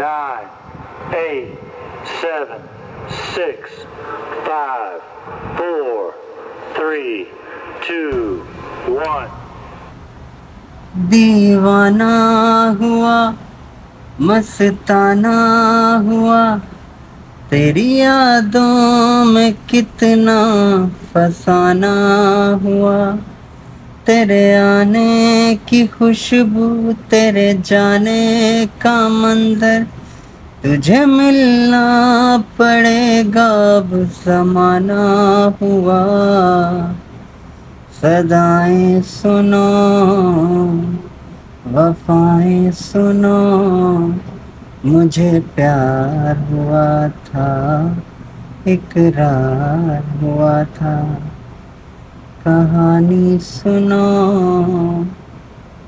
nine, eight, seven, six, five, four, three, two, one. दीवाना हुआ मस्ताना हुआ तेरी यादों में कितना फसाना हुआ तेरे आने की खुशबू, तेरे जाने का मंजर तुझे मिलना पड़ेगा, अब जमाना हुआ। सदाएँ सुनो, वफाएँ सुनो, मुझे प्यार हुआ था, इकरार हुआ था। कहानी सुनो,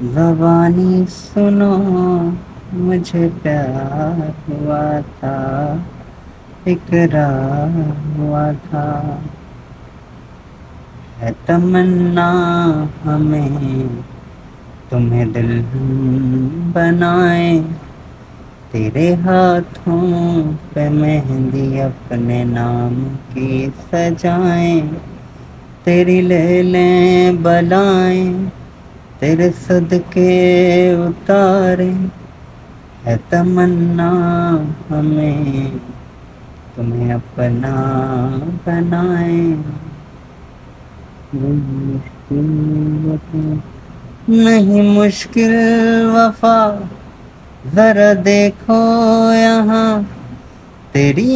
जबानी सुनो, मुझे प्यार हुआ था इकरार हुआ था। है तमन्ना हमें, तुम्हें दिल बनाए, तेरे हाथों पे मेहंदी अपने नाम की सजाएँ। तेरी ले लें बलाएँ, तेरे सदके उतारे। है तमन्ना हमें, तुम्हें अपना बनाए। नहीं, मुश्किल वफा, जरा देखो यहाँ। तेरी